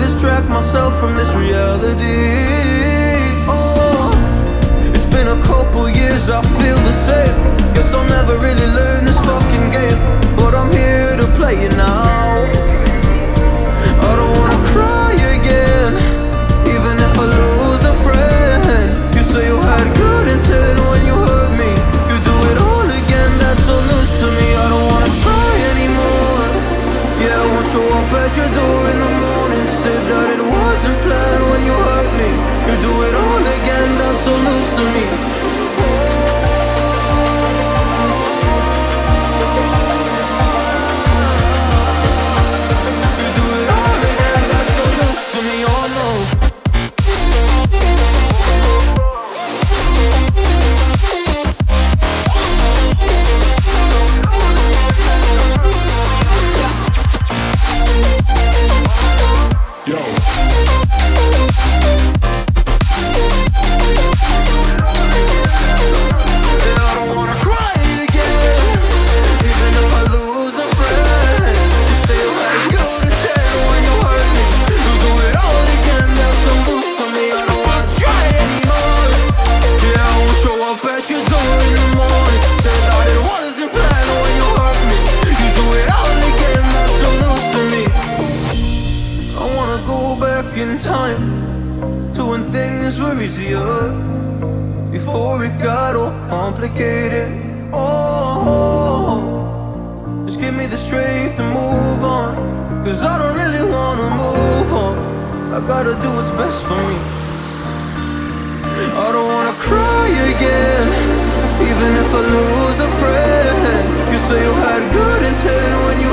distract myself from this reality. Oh, it's been a couple years, I feel the same. Guess I'll never really learn this fucking game, but I'm here to play it now. I don't wanna cry again, even if I lose a friend. You say you had good intent when you hurt me. You do it all again, that's so loose to me. I don't wanna try anymore. Yeah, won't show up at your door in time to when things were easier before it got all complicated. Oh, just give me the strength to move on. Cause I don't really wanna move on. I gotta do what's best for me. I don't wanna cry again, even if I lose a friend. You say you had good intent when you.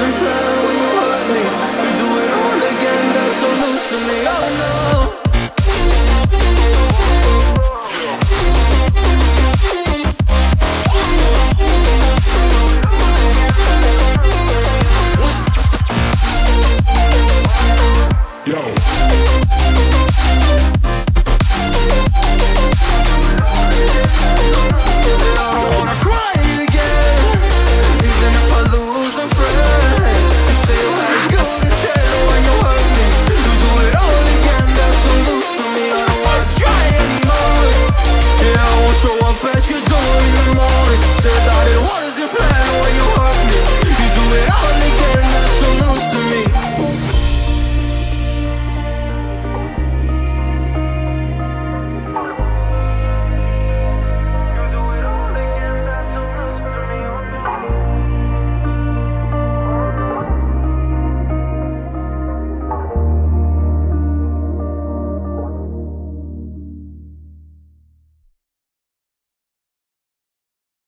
wasn't planned when you hurt me. You do it all again, that's so news to me. Oh no.